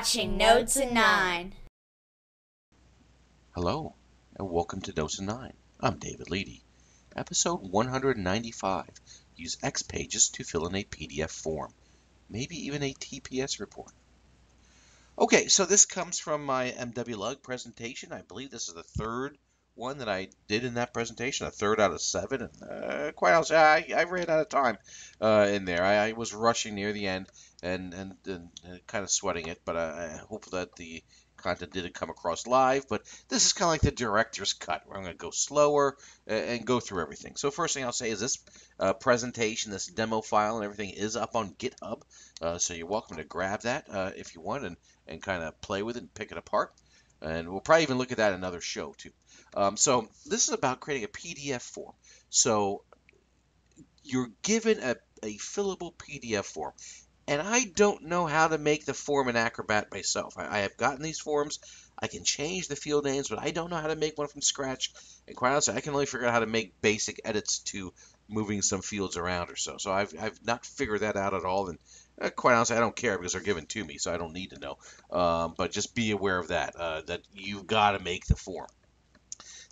watching NotesIn9. Hello, and welcome to NotesIn9. I'm David Leedy. Episode 195. Use XPages to fill in a PDF form, maybe even a TPS report. Okay, so this comes from my MW MWLUG presentation. I believe this is the third one that I did in that presentation, a third out of seven. And uh, quite honestly, I, I ran out of time uh, in there. I, I, was rushing near the end and, and, and, and kind of sweating it, but I, I hope that the content didn't come across live, but this is kind of like the director's cut, where I'm going to go slower and go through everything. So first thing I'll say is this uh, presentation, this demo file and everything is up on GitHub, uh, so you're welcome to grab that uh, if you want and, and kind of play with it and pick it apart. And we'll probably even look at that in another show too. Um, so this is about creating a PDF form. So you're given a, a fillable PDF form. And I don't know how to make the form in Acrobat myself. I, I, have gotten these forms. I can change the field names, but I don't know how to make one from scratch. And quite honestly, I can only figure out how to make basic edits to moving some fields around or so. So I've, I've not figured that out at all. And quite honestly, I don't care because they're given to me, so I don't need to know. Um, but just be aware of that, uh, that you've got to make the form.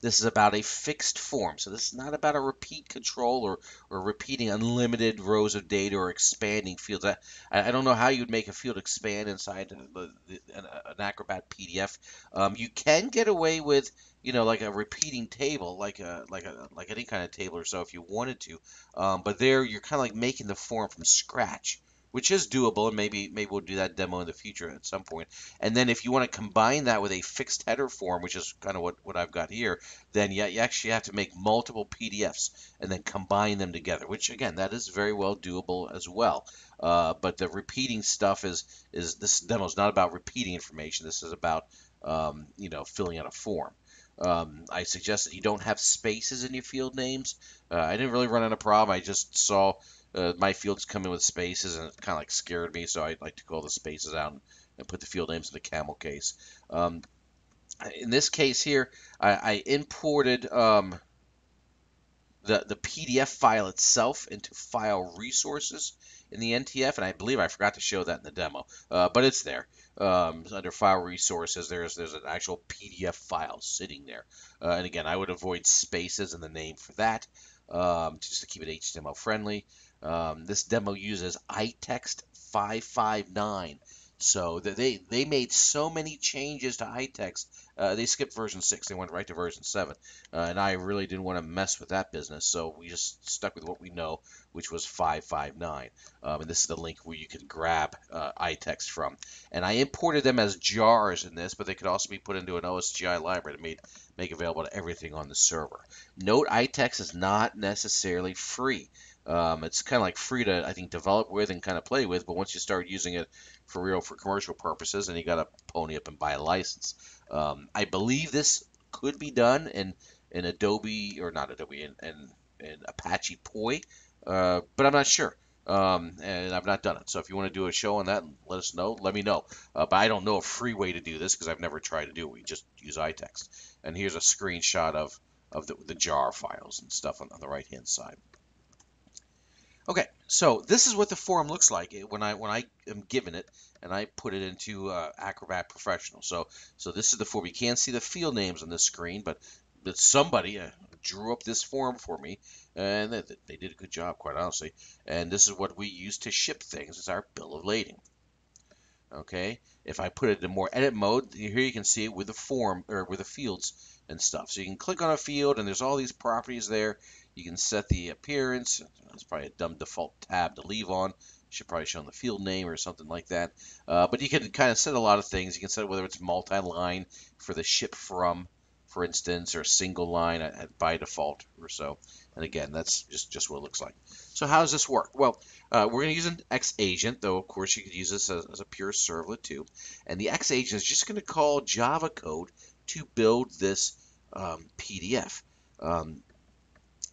This is about a fixed form. So this is not about a repeat control or, or repeating unlimited rows of data or expanding fields. I, I don't know how you'd make a field expand inside the, the, an, an Acrobat PDF. Um, you can get away with you know, like a repeating table, like a like a like any kind of table or so, if you wanted to. Um, but there, you're kind of like making the form from scratch which is doable, and maybe maybe we'll do that demo in the future at some point. And then if you want to combine that with a fixed header form, which is kind of what, what I've got here, then yeah, you actually have to make multiple PDFs and then combine them together, which again, that is very well doable as well. Uh, but the repeating stuff is is this demo is not about repeating information. This is about um, you know filling out a form. Um, I suggest that you don't have spaces in your field names. Uh, I didn't really run into a problem. I just saw uh, my fields come in with spaces, and it kind of like scared me, so I like to call the spaces out and, and, put the field names in the camel case. Um, in this case here, I, I imported um, the the PDF file itself into File Resources in the NTF, and I believe I forgot to show that in the demo, uh, but it's there. Um, under File Resources, there's there's an actual PDF file sitting there, uh, and again, I would avoid spaces in the name for that, um, just to keep it HTML friendly. Um, this demo uses iText 559. So they they made so many changes to iText. Uh, they skipped version six. They went right to version seven, uh, and I really didn't want to mess with that business. So we just stuck with what we know, which was 559. Um, and this is the link where you can grab uh, iText from. And I imported them as jars in this, but they could also be put into an OSGI library to make make available to everything on the server. Note iText is not necessarily free. Um, it's kind of like free to, I think, develop with and kind of play with, but once you start using it for real, for commercial purposes, then you got to pony up and buy a license. Um, I believe this could be done in, in Adobe, or not Adobe, in, in, in Apache Poi, uh, but I'm not sure. Um, and I've not done it. So if you want to do a show on that, let us know. Let me know. Uh, but I don't know a free way to do this because I've never tried to do it. We just use iText. And here's a screenshot of, of the, the jar files and stuff on, on the right hand side. Okay, so this is what the form looks like when I when I am given it and I put it into uh, Acrobat Professional. So so this is the form. You can't see the field names on the screen, but but somebody uh, drew up this form for me, and they, they did a good job, quite honestly. And this is what we use to ship things. It's our bill of lading. Okay, if I put it in more edit mode, here you can see it with the form or with the fields and stuff. So you can click on a field, and there's all these properties there. You can set the appearance. It's probably a dumb default tab to leave on. Should probably show on the field name or something like that. Uh, but you can kind of set a lot of things. You can set whether it's multi-line for the ship from, for instance, or single line by default or so. And again, that's just, just what it looks like. So how does this work? Well, uh, we're going to use an XAgent, though of course you could use this as, as a pure servlet too. And the XAgent is just going to call Java code to build this um, PDF. Um,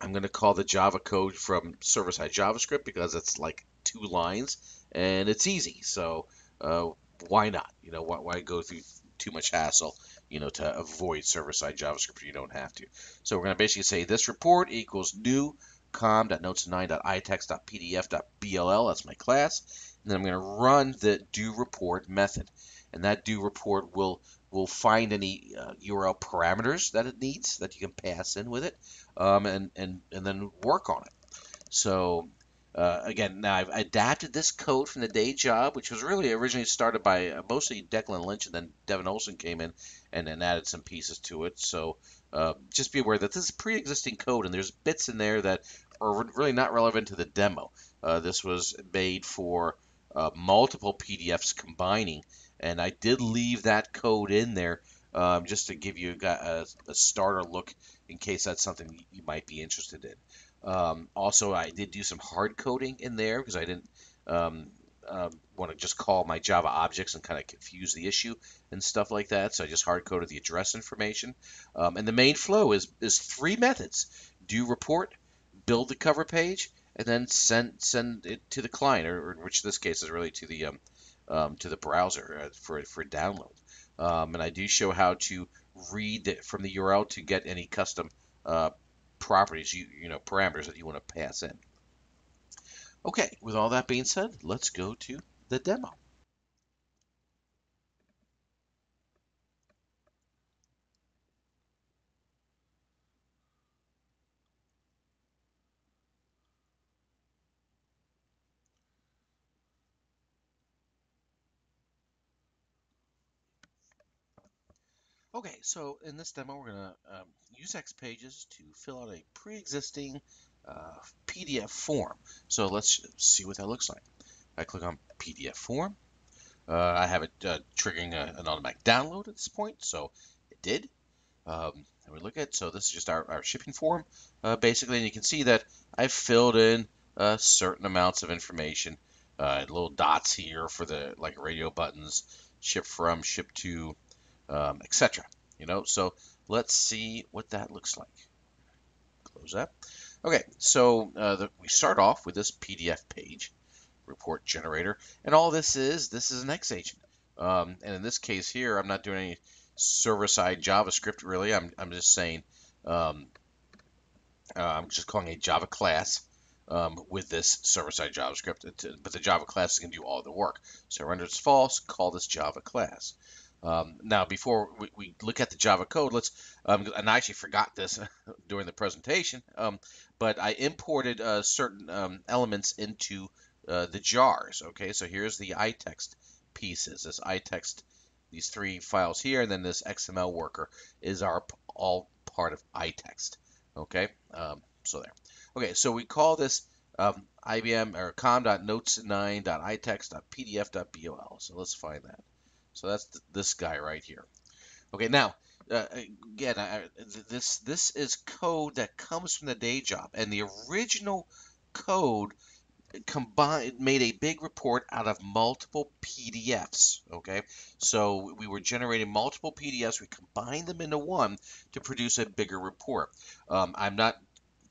I'm going to call the Java code from server-side JavaScript because it's like two lines and it's easy. So uh, why not? You know, why, why, go through too much hassle, you know, to avoid server-side JavaScript you don't have to. So we're going to basically say this report equals new com.notes9.itext.pdf.bll. That's my class. And then I'm going to run the do report method. And that do report will will find any uh, URL parameters that it needs that you can pass in with it, um, and and and then work on it. So uh, again, now I've adapted this code from the day job, which was really originally started by uh, mostly Declan Lynch, and then Devin Olson came in and then added some pieces to it. So uh, just be aware that this is pre-existing code, and there's bits in there that are really not relevant to the demo. Uh, this was made for uh, multiple PDFs combining, and I did leave that code in there um, just to give you a, a starter look in case that's something you might be interested in. Um, also, I did do some hard coding in there because I didn't um, um, want to just call my Java objects and kind of confuse the issue and stuff like that. So I just hard coded the address information. Um, and the main flow is is three methods: do report, build the cover page, and then send send it to the client, or, or which this case is really to the um, um, to the browser uh, for for download. Um, and I do show how to read from the URL to get any custom uh, properties, you, you know, parameters that you want to pass in. Okay, with all that being said, let's go to the demo. Okay, so in this demo, we're going to um, use XPages to fill out a pre-existing uh, PDF form. So let's see what that looks like. I click on PDF form. Uh, I have it uh, triggering a, an automatic download at this point, so it did. Um, and we look at, so this is just our, our shipping form, uh, basically, and you can see that I've filled in uh, certain amounts of information, uh, little dots here for the like radio buttons, ship from, ship to, um, etc. You know, so let's see what that looks like. Close that. Okay, so uh, the, we start off with this PDF page, report generator, and all this is, this is an XAgent. Um, and in this case here, I'm not doing any server-side JavaScript really. I'm, I'm just saying, um, uh, I'm just calling a Java class um, with this server-side JavaScript, but the Java class is going to do all the work. So renders false, call this Java class. Um, now, before we, we, look at the Java code, let's, um, and I actually forgot this during the presentation, um, but I imported uh, certain um, elements into uh, the jars. Okay, so here's the iText pieces. This iText, these three files here, and then this XML worker is our all part of iText. Okay, um, so there. Okay, so we call this um, IBM or com.notes9.itext.pdf.bol. So let's find that. So that's th this guy right here. Okay, now uh, again, I, this this is code that comes from the day job, and the original code combined made a big report out of multiple PDFs. Okay, so we were generating multiple PDFs. We combined them into one to produce a bigger report. Um, I'm not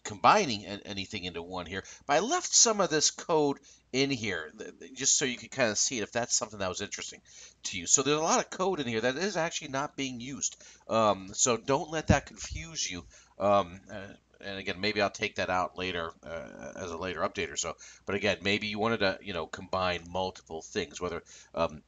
combining anything into one here. But I left some of this code in here just so you can kind of see it if that's something that was interesting to you. So there's a lot of code in here that is actually not being used. Um, so don't let that confuse you. Um, uh, and again, maybe I'll take that out later uh, as a later update or so. But again, maybe you wanted to, you know, combine multiple things, whether um,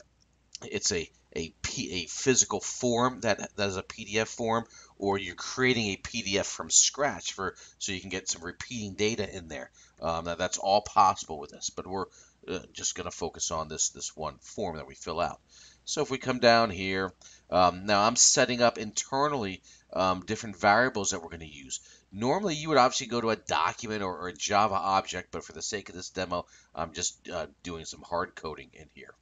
it's a a, P, a physical form that that is a PDF form, or you're creating a PDF from scratch for so you can get some repeating data in there. Um, now that's all possible with this, but we're uh, just going to focus on this this one form that we fill out. So if we come down here, um, now I'm setting up internally um, different variables that we're going to use. Normally you would obviously go to a document or, or, a Java object, but for the sake of this demo, I'm just uh, doing some hard coding in here.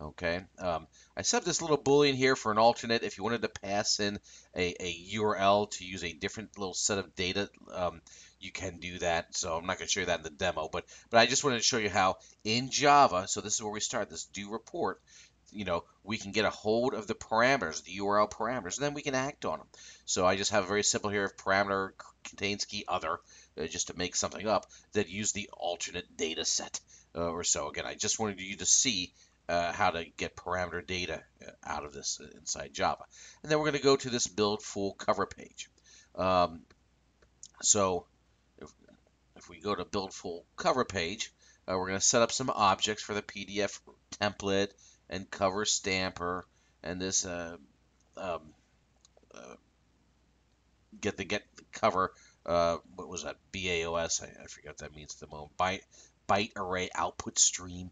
Okay, um, I set up this little boolean here for an alternate. If you wanted to pass in a, a URL to use a different little set of data, um, you can do that. So I'm not going to show you that in the demo, but but I just wanted to show you how in Java. So this is where we start this do report. You know, we can get a hold of the parameters, the URL parameters, and then we can act on them. So I just have a very simple here: if parameter contains key other, uh, just to make something up, that use the alternate data set uh, or so. Again, I just wanted you to see uh, how to get parameter data uh, out of this inside Java. And then we're going to go to this build full cover page. Um, so if, if we go to build full cover page, uh, we're going to set up some objects for the PDF template and cover stamper and this uh, um, uh, get the get the cover. Uh, what was that? BAOS. I, I forget what that means at the moment. Byte byte array output stream.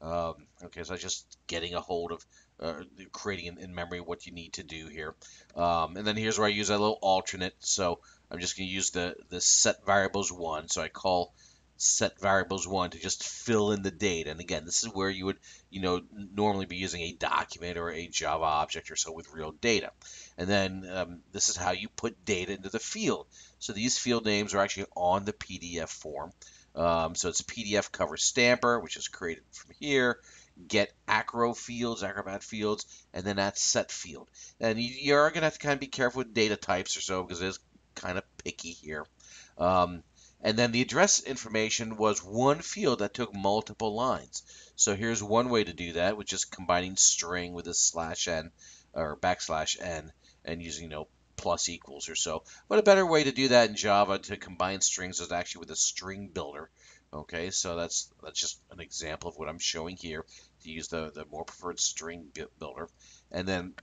Um, okay, so just getting a hold of uh, creating in, in, memory what you need to do here. Um, and then here's where I use a little alternate. So I'm just going to use the, the set variables one. So I call set variables one to just fill in the data. And again, this is where you would, you know, normally be using a document or a Java object or so with real data. And then um, this is how you put data into the field. So these field names are actually on the PDF form. Um, so it's PDF cover stamper, which is created from here. Get acro fields, acrobat fields, and then that set field. And you, you are going to have to kind of be careful with data types or so because it is kind of picky here. Um, and then the address information was one field that took multiple lines. So here's one way to do that, which is combining string with a slash n or backslash n and using, you know, plus equals or so. But a better way to do that in Java to combine strings is actually with a string builder. Okay, so that's that's just an example of what I'm showing here to use the, the more preferred string builder. And then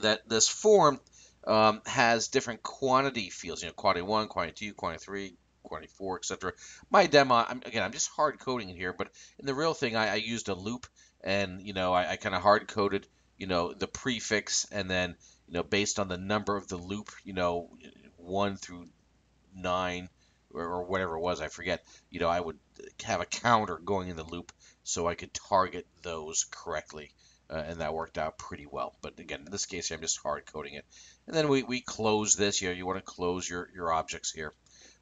that this form um, has different quantity fields, you know, quantity 1, quantity 2, quantity 3, 24, etc. My demo, I'm, again, I'm just hard coding it here, but in the real thing, I, I used a loop, and you know, I, I kind of hard coded, you know, the prefix, and then you know, based on the number of the loop, you know, one through nine or, or whatever it was, I forget. You know, I would have a counter going in the loop so I could target those correctly. Uh, and that worked out pretty well. But again, in this case, I'm just hard coding it. And then we, we close this. You know, you want to close your, your objects here.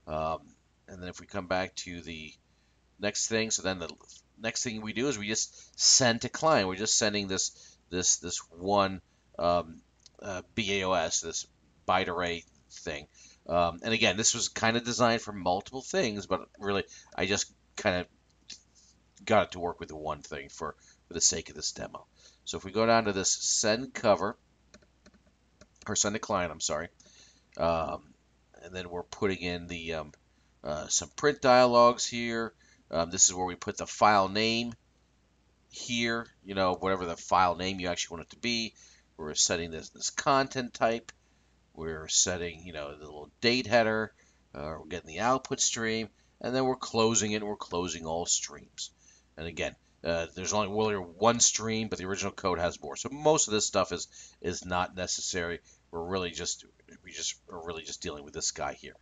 Um, and then if we come back to the next thing, so then the next thing we do is we just send to client. We're just sending this this this one um, uh, BAOS, this byte array thing. Um, and again, this was kind of designed for multiple things, but really, I just kind of got it to work with the one thing for, for the sake of this demo. So if we go down to this send cover, or send to client, I'm sorry, um, and then we're putting in the um, uh, some print dialogues here. Um, this is where we put the file name here, you know, whatever the file name you actually want it to be. We're setting this, this content type. We're setting, you know, the little date header. Uh, we're getting the output stream. And then we're closing it. we're closing all streams. And again, uh, there's only really one stream, but the original code has more. So most of this stuff is is not necessary. We're really just we just are really just dealing with this guy here.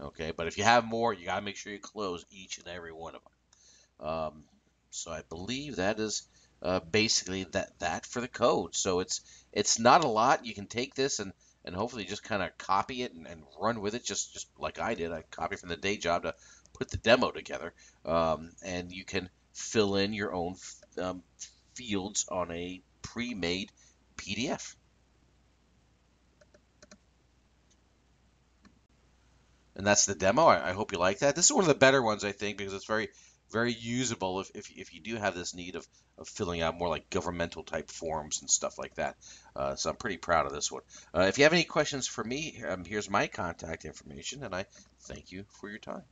Okay, but if you have more, you gotta make sure you close each and every one of them. Um, so I believe that is uh, basically that that for the code. So it's it's not a lot. You can take this and and hopefully just kind of copy it and, and, run with it, just just like I did. I copied from the day job to put the demo together, um, and you can fill in your own um, fields on a pre-made PDF. And that's the demo. I, I, hope you like that. This is one of the better ones, I think, because it's very, very usable if, if, if you do have this need of, of filling out more like governmental type forms and stuff like that. Uh, so I'm pretty proud of this one. Uh, if you have any questions for me, um, here's my contact information, and I thank you for your time.